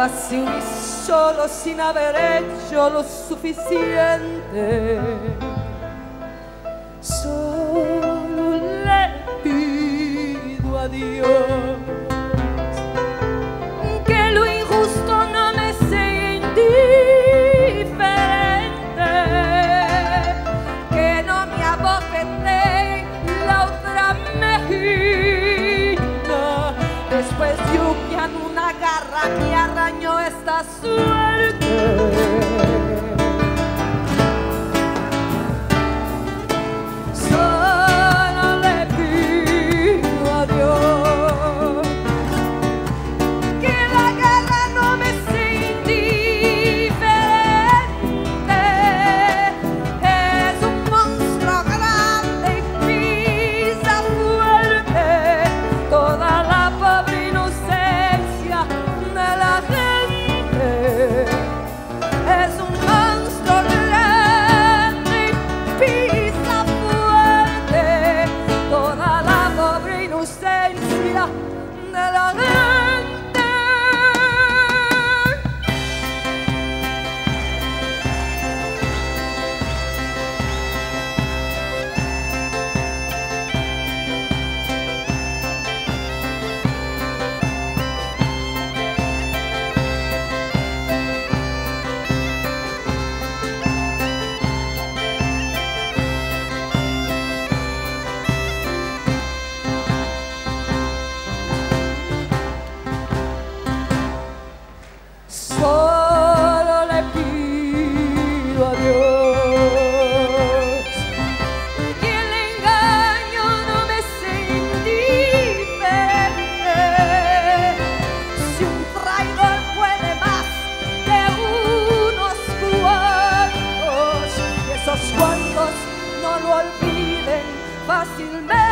evasioni solo sin aver hecho lo suficiente. Solo le pido a Dios está sua solo le pido a Dios que el engaño no me sea indiferente. Si un traidor puede más que unos cuantos, esos cuantos no lo olviden fácilmente.